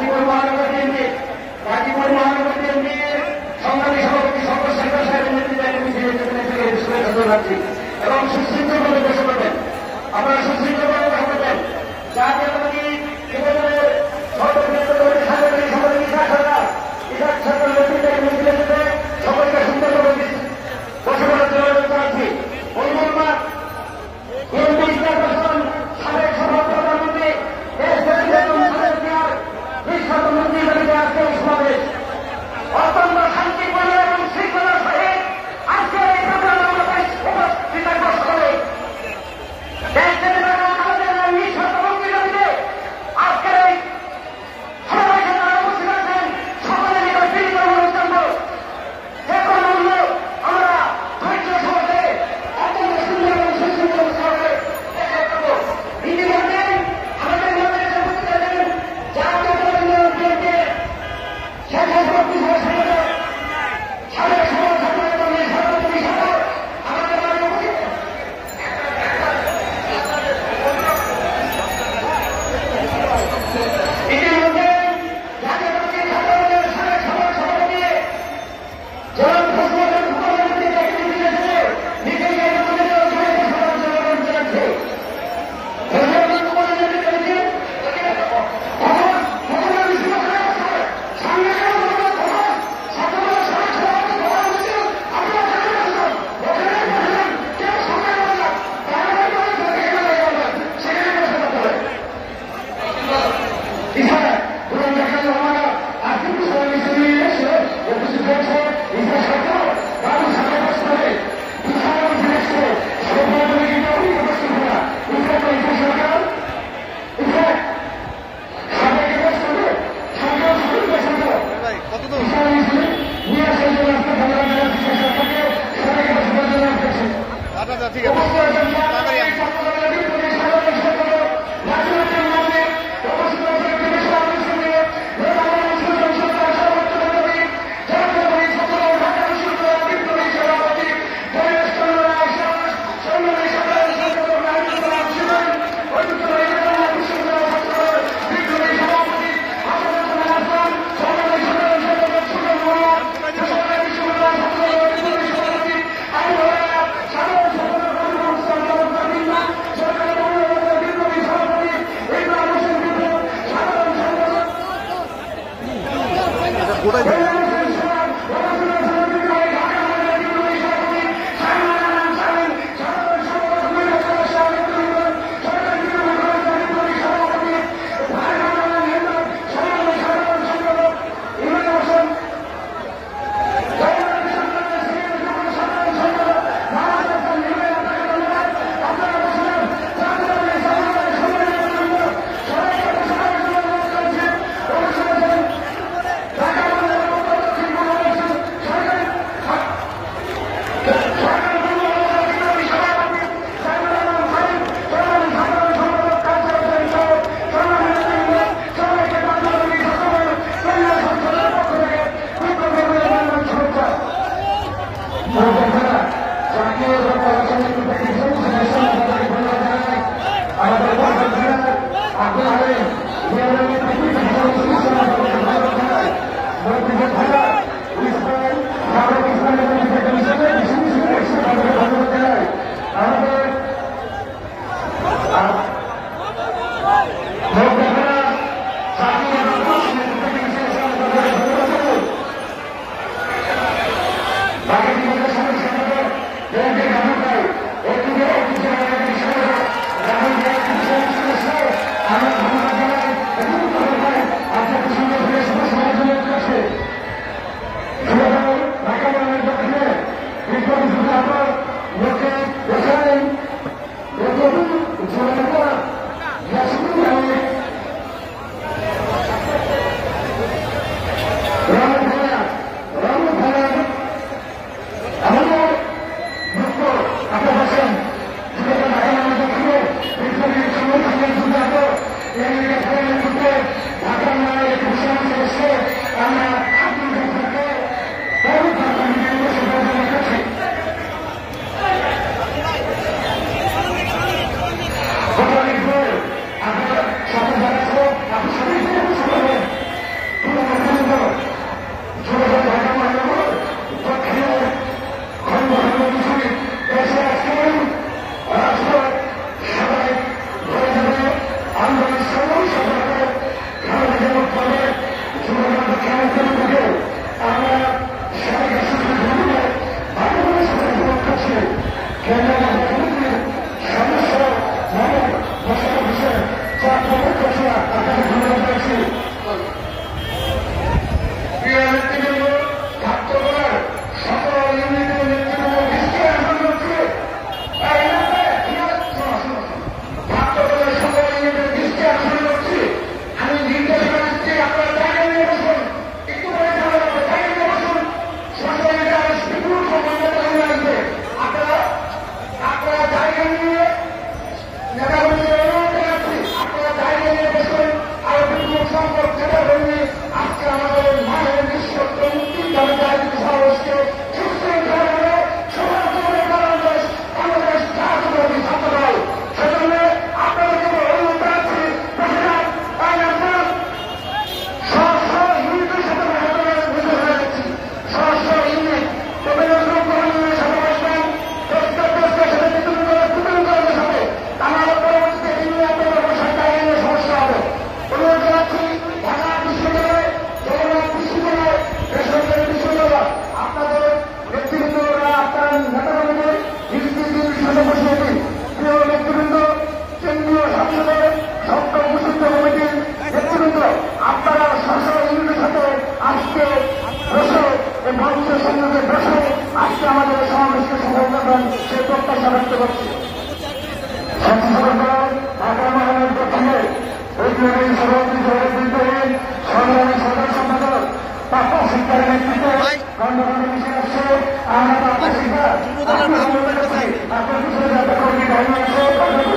গাজীপুর মহানগর বিএনপি গাজীপুর মহানগর বিএনপি সংগ্রামী সভাপতি শঙ্কর শেখর সাহেবের নেতৃত্বে ধন্যবাদী এবং সুশৃঙ্খলভাবে বসে করবেন আপনারা সুশৃঙ্খলভাবে বসে করবেন যাতে আমাদের জীবনের 本当に大変です。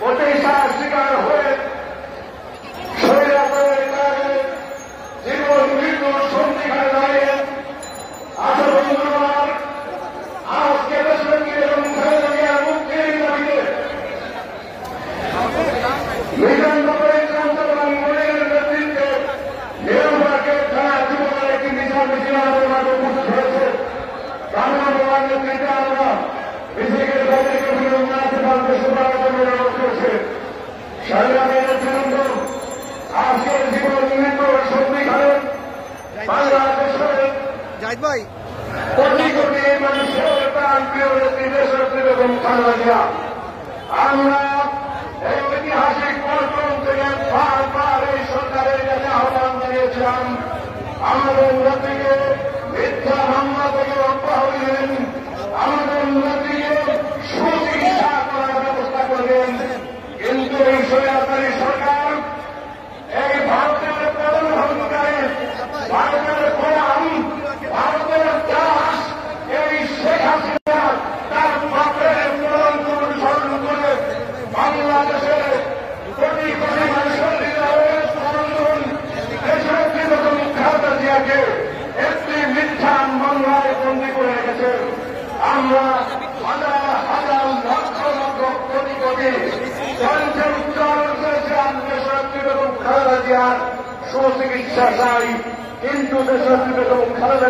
我对象是个二婚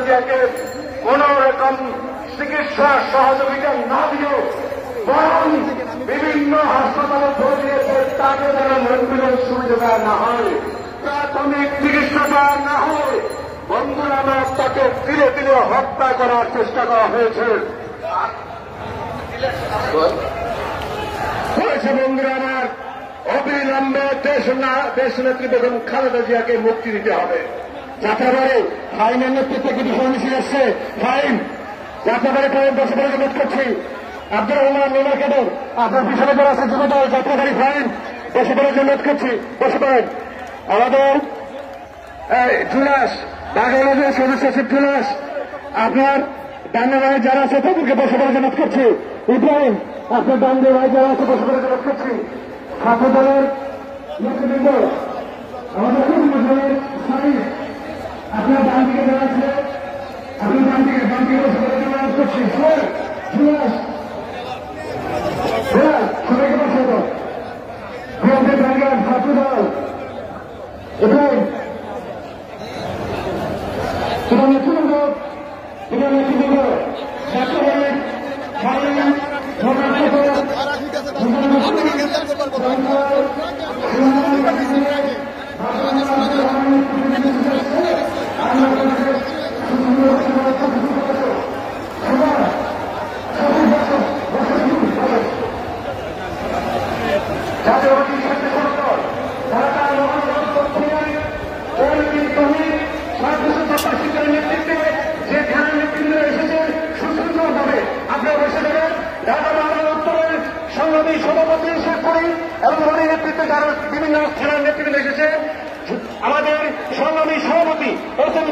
খালেদা কোন রকম চিকিৎসা সহযোগিতা না দিয়েও বরং বিভিন্ন হাসপাতালে দিয়েছে তাকে যেন মৃত্যুর সুবিধা না হয়, প্রাথমিক চিকিৎসা না হয়। বন্ধুরা তাকে ধীরে ধীরে হত্যা করার চেষ্টা করা হয়েছে। হয়েছে বন্ধুরা, আমার অবিলম্বে দেশ নেত্রী বেগম খালেদা জিয়াকে মুক্তি দিতে হবে। যাত্রাবাড়ি ফাইনের নেতৃত্বে কিছু সমিতি আসছে ফাইন। যাত্রাবাড়ি ফাইন বসে পড়ে জমা করছি। আব্দুর রহমান নোনা কেদর আপনার পিছনে যারা আছে জমা দল যাত্রাবাড়ি ফাইন। বসে পড়ে জমা করছি। বসে পড়েন। আমাদের জুলাস। বাংলাদেশের সদস্য সচিব জুলাস। আপনার ডাঙ্গা ভাই যারা আছে, তাদেরকে বসে পড়ে জমা করছি। ইব্রাহিম, আপনার ডাঙ্গে ভাই যারা আছে বসে পড়ে জমা করছি। ছাত্র দলের নেতৃবৃন্দ, আমাদের কর্মচারীর সারিস আপনার ডান দিকে যারা আছে আপনার ডান দিকে ডান দিকে বসে পড়ে জমা করছি স্যার জুলাস স্যার সবাইকে বসে দাও বিএনপি ডাঙ্গার ছাত্র দল ইব্রাহিম তোমার নেতৃবৃন্দ তোমার নেতৃবৃন্দ ছাত্রদলের সাধারণ জাতীয়বাদী ছাত্র সংসদ ঢাকা মহানগর দক্ষিণের পরিচিত কমিটি সভাপতি শেখ আমাদের সভাপতি প্রথম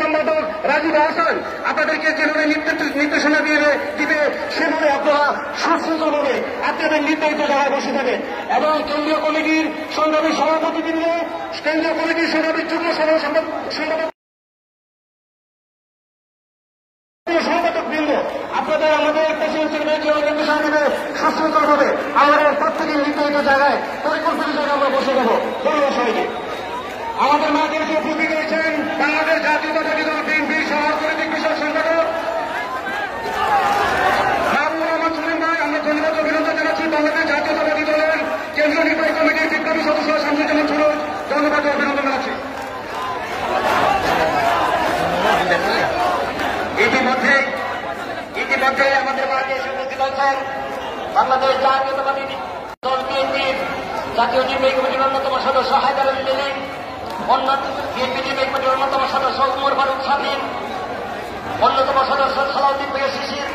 সম্পাদক রাজীব হাসান, আপনাদেরকে যেভাবে নির্দেশ- নির্দেশনা দিয়ে দিবে সেভাবে আপনারা সুশৃঙ্খলভাবে আপনাদের নির্ধারিত জায়গায় বসে থাকেন এবং কেন্দ্রীয় কমিটির সংগ্রামী সভাপতি কেন্দ্রীয় কমিটির সংগ্রামী যুগ্ম সাধারণ সম্পাদক বৃন্দ আপনাদের আমাদের প্রেসিডেন্সির মেয়েকে নির্দেশনা দেবে সুশৃঙ্খলভাবে আমাদের প্রত্যেকের নির্ধারিত জায়গায় পরিকল্পিত জায়গায় আমরা বসে যাব ধন্যবাদ সবাইকে আমাদের মাঝে এসে উপস্থিত রয়েছেন বাংলাদেশ জাতীয়তাবাদী দল বিএনপির সহকর্মী বিষয় সম্পাদক মাহবুব রহমান সুলিম ভাই আমরা ধন্যবাদ অভিনন্দন জানাচ্ছি বাংলাদেশ জাতীয়তাবাদী দলের কেন্দ্রীয় নির্বাহী কমিটির বিপ্লবী সদস্য শামসুজ্জামান সুরজ ধন্যবাদ ও অভিনন্দন জানাচ্ছি ইতিমধ্যে ইতিমধ্যে আমাদের মাঝে এসে উপস্থিত হয়েছেন বাংলাদেশ জাতীয়তাবাদী দল বিএনপির জাতীয় নির্বাহী কমিটির অন্যতম সদস্য হায়দার আলী লিলি অন্য বিএনপি নির্বাহী কমিটির অন্যতম সদস্য উমর ফারুক সাবিন অন্যতম সদস্য সালাউদ্দিন ভাইয়া শিশির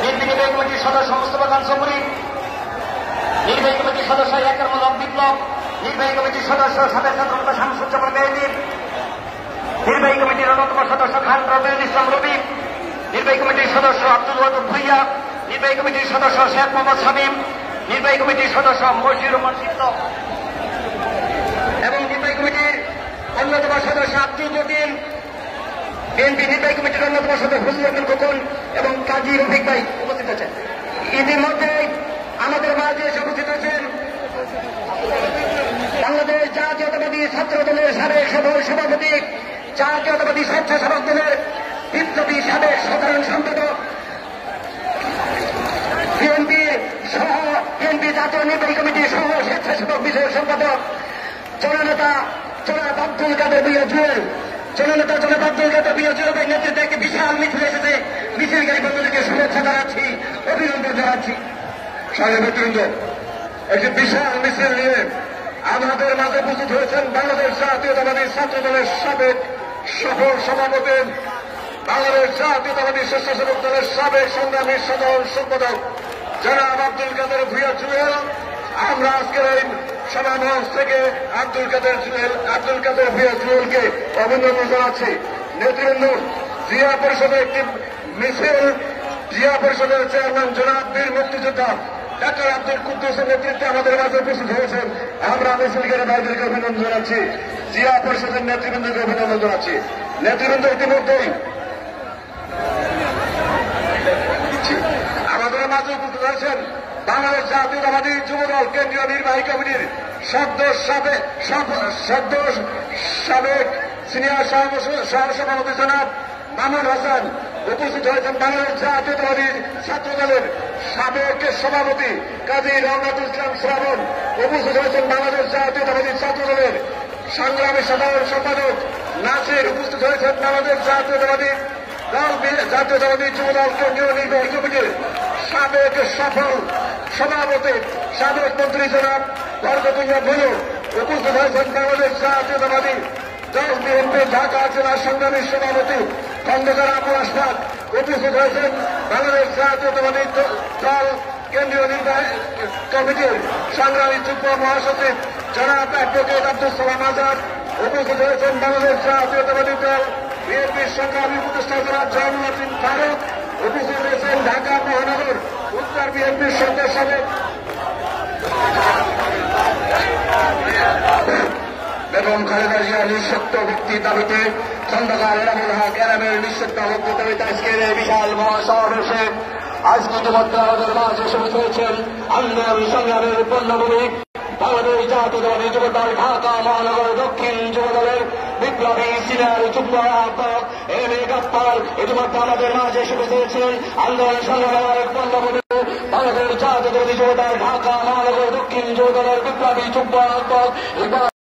বিএনপি নির্বাহী কমিটির সদস্য মুস্তফা খান সবরি নির্বাহী কমিটির সদস্য একের মলম বিপ্লব নির্বাহী কমিটির নির্বাহী কমিটির অন্যতম সদস্য খান রবিউল ইসলাম রবি নির্বাহী কমিটির সদস্য আব্দুল ভুইয়া। নির্বাহী কমিটির সদস্য শেখ মোহাম্মদ শামীম। নির্বাহী কমিটির সদস্য এবং নির্বাহী কমিটির অন্যতম সদস্য আব্দুল জটিল বিএনপি নির্বাহী কমিটির অন্যতম সদস্য হুজুর আব্দুল খোকন এবং কাজী রফিক ভাই উপস্থিত আছেন। ইতিমধ্যে আমাদের মাঝে উপস্থিত বাংলাদেশ জাতীয়তাবাদী ছাত্র দলের সাবেক সভাপতি সভাপতি, জাতীয়তাবাদী স্বেচ্ছাসেবক দলের বিপ্লবী সাবেক সাধারণ সম্পাদক বিএনপি সহ বিএনপি জাতীয় নির্বাহী কমিটি সহ স্বেচ্ছাসেবক বিষয়ক সম্পাদক, জননেতা জনাব আব্দুল কাদের বিয়া জুয়েল জননেতা জনাব আব্দুল কাদের বিয়া জুয়েলের নেতৃত্বে একটি বিশাল মিছিল এসেছে। মিছিলকারী বন্ধুদেরকে শুভেচ্ছা জানাচ্ছি, অভিনন্দন জানাচ্ছি। সাংবাদিকবৃন্দ একটি বিশাল মিছিল নিয়ে আমাদের মাঝে উপস্থিত হয়েছেন বাংলাদেশ জাতীয়তাবাদী ছাত্র দলের সাবেক সফল সভাপতি, বাংলাদেশ জাতীয়তাবাদী স্বেচ্ছাসেবক দলের সাবেক সংগ্রামী সাধারণ সম্পাদক জনাব আব্দুল কাদের ভুইয়া জুয়েল। আমরা আজকের এই সমাবেশ থেকে আব্দুল কাদের জুয়েল, আব্দুল কাদের ভুইয়া জুয়েলকে অভিনন্দন জানাচ্ছি। নেতৃবৃন্দ, জিয়া পরিষদের একটি মিছিল, জিয়া পরিষদের চেয়ারম্যান জনাব বীর মুক্তিযোদ্ধা ডাক্তার আব্দুল কুদ্দুসের নেতৃত্বে আমাদের মাঝে উপস্থিত হয়েছেন আমরা মিছিলকারী ভাইদেরকে অভিনন্দন জানাচ্ছি। জিয়া পরিষদের নেতৃবৃন্দকে অভিনন্দন জানাচ্ছি। নেতৃবৃন্দ ইতিমধ্যেই আমাদের মাঝে উপস্থিত হয়েছেন বাংলাদেশ জাতীয়তাবাদী যুবদল কেন্দ্রীয় নির্বাহী কমিটির সদ্য সাবেক সদ্য সাবেক সিনিয়র সহসভাপতি জনাব মামুন হাসান। উপস্থিত হয়েছেন বাংলাদেশ জাতীয়তাবাদী ছাত্র দলের সাবেক সভাপতি কাজী রহমত ইসলাম শ্রাবণ উপস্থিত হয়েছেন বাংলাদেশ জাতীয়তাবাদী ছাত্র দলের সংগ্রামী সাধারণ সম্পাদক নাসির উপস্থিত হয়েছেন বাংলাদেশ জাতীয়তাবাদী জাতীয়তাবাদী যুবদল কেন্দ্রীয় নির্বাহী কমিটির সাবেক সফল সভাপতি, সাবেক মন্ত্রী জনাব বরকতুল্লাহ ভুলু উপস্থিত হয়েছেন বাংলাদেশ জাতীয়তাবাদী দল বিএনপি ঢাকা জেলা সংগ্রামী সভাপতি খন্দকার আবুল আশফাক উপস্থিত হয়েছেন বাংলাদেশ জাতীয়তাবাদী দল কেন্দ্রীয় নির্বাহী কমিটির সংগ্রামী যুগ্ম মহাসচিব জনাব অ্যাডভোকেট আব্দুল সালাম আজাদ উপস্থিত হয়েছেন বাংলাদেশ জাতীয়তাবাদী দল বিএনপির সংগ্রামী উপদেষ্টা জনাব জাহানুদ্দিন ফারুক উপস্থিত হয়েছেন ঢাকা মহানগর উত্তর বিএনপির সদস্য বেগম খালেদা জিয়া নিঃশক্ত মুক্তির দাবিতে খন্দকার এনামুল হক এনামের নিঃশক্ত মুক্তির দাবিতে আজকের এই বিশাল মহাসমাবেশে আজকে ইতিমধ্যে আমাদের মাঝে এসে হয়েছেন আন্দোলন সংগ্রামের পণ্যভূমি বাংলাদেশ জাতীয়তাবাদী যুবদল ঢাকা মহানগর দক্ষিণ যুবদলের বিপ্লবী সিনিয়র যুগ্ম আহ্বায়ক এম এ গাপ্পার ইতিমধ্যে আমাদের মাঝে এসে হয়েছেন আন্দোলন সংগ্রামের পণ্যভূমি বাংলাদেশ জাতীয়তাবাদী যুবদল ঢাকা মহানগর দক্ষিণ যুবদলের বিপ্লবী যুগ্ম আহ্বায়ক